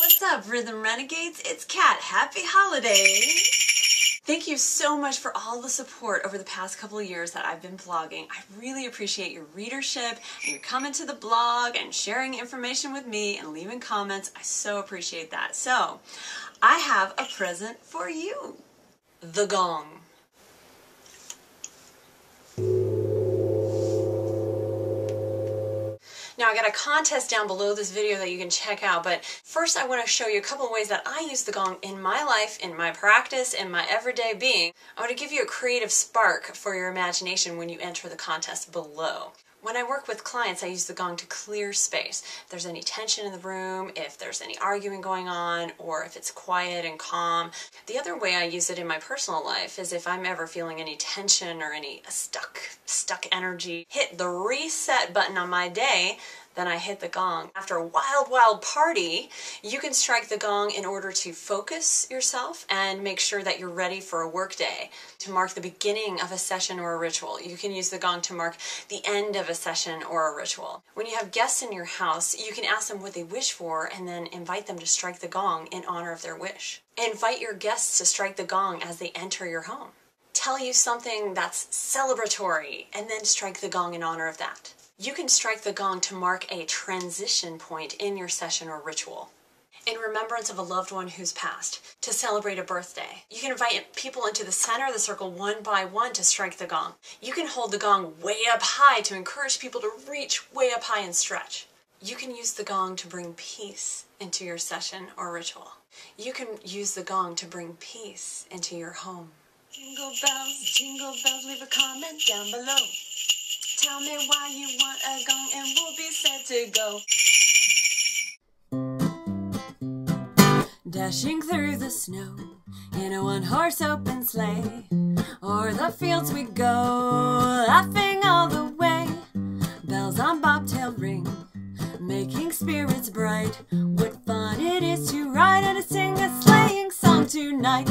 What's up, Rhythm Renegades? It's Kat. Happy holidays! Thank you so much for all the support over the past couple of years that I've been blogging. I really appreciate your readership and your coming to the blog and sharing information with me and leaving comments. I so appreciate that. So, I have a present for you. The gong. I got a contest down below this video that you can check out, but first I want to show you a couple of ways that I use the gong in my life, in my practice, in my everyday being. I want to give you a creative spark for your imagination when you enter the contest below. When I work with clients, I use the gong to clear space. If there's any tension in the room, if there's any arguing going on, or if it's quiet and calm. The other way I use it in my personal life is if I'm ever feeling any tension or any stuck, stuck energy, hit the reset button on my day then I hit the gong. After a wild, wild party, you can strike the gong in order to focus yourself and make sure that you're ready for a work day. To mark the beginning of a session or a ritual, you can use the gong to mark the end of a session or a ritual. When you have guests in your house, you can ask them what they wish for and then invite them to strike the gong in honor of their wish. Invite your guests to strike the gong as they enter your home. Tell you something that's celebratory and then strike the gong in honor of that. You can strike the gong to mark a transition point in your session or ritual. In remembrance of a loved one who's passed, to celebrate a birthday. You can invite people into the center of the circle one by one to strike the gong. You can hold the gong way up high to encourage people to reach way up high and stretch. You can use the gong to bring peace into your session or ritual. You can use the gong to bring peace into your home. Jingle bells, jingle bells, leave a comment down below. Tell me why you want to go. Dashing through the snow in a one horse open sleigh. O'er the fields we go, laughing all the way. Bells on bobtail ring, making spirits bright. What fun it is to ride and to sing a sleighing song tonight.